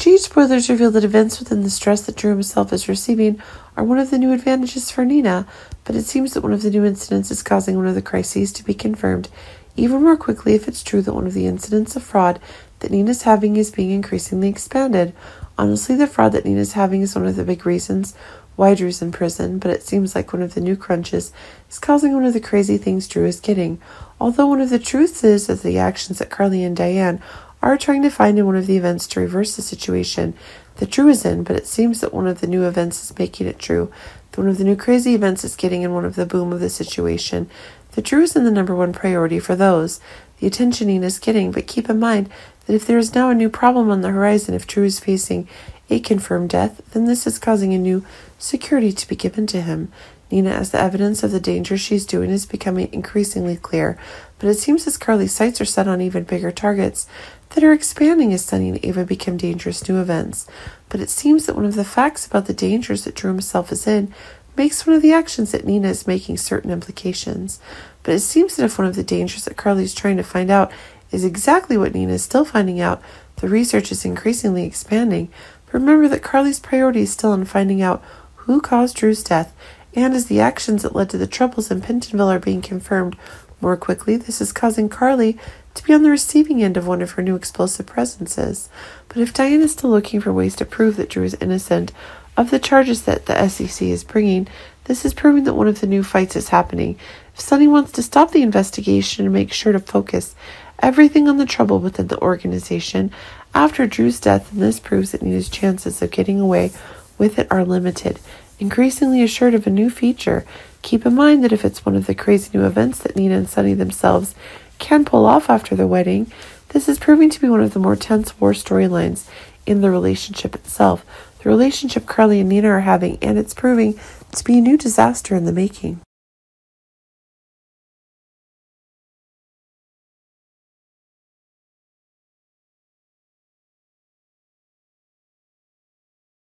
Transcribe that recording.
Huge spoilers reveal that events within the stress that Drew himself is receiving are one of the new advantages for Nina, but it seems that one of the new incidents is causing one of the crises to be confirmed even more quickly if it's true that one of the incidents of fraud that Nina's having is being increasingly expanded. Honestly, the fraud that Nina's having is one of the big reasons why Drew's in prison, but it seems like one of the new crunches is causing one of the crazy things Drew is getting. Although one of the truths is that the actions that Carly and Diane are trying to find in one of the events to reverse the situation that Drew is in, but it seems that one of the new events is making it true. That one of the new crazy events is getting in one of the boom of the situation. That true is in the number one priority for those. The attention is getting, but keep in mind that if there is now a new problem on the horizon, if Drew is facing a confirmed death, then this is causing a new security to be given to him. Nina, as the evidence of the danger she's doing is becoming increasingly clear, but it seems as Carly's sights are set on even bigger targets that are expanding as Sonny and Ava become dangerous new events. But it seems that one of the facts about the dangers that Drew himself is in makes one of the actions that Nina is making certain implications. But it seems that if one of the dangers that Carly is trying to find out is exactly what Nina is still finding out, the research is increasingly expanding. But remember that Carly's priority is still on finding out who caused Drew's death, and as the actions that led to the troubles in Pentonville are being confirmed more quickly, this is causing Carly to be on the receiving end of one of her new explosive presences. But if Diane is still looking for ways to prove that Drew is innocent of the charges that the SEC is bringing, this is proving that one of the new fights is happening. If Sonny wants to stop the investigation and make sure to focus everything on the trouble within the organization after Drew's death, this proves that Nina's chances of getting away with it are limited. Increasingly assured of a new feature, keep in mind that if it's one of the crazy new events that Nina and Sonny themselves can pull off after the wedding, this is proving to be one of the more tense war storylines in the relationship itself. The relationship Carly and Nina are having, and it's proving to be a new disaster in the making.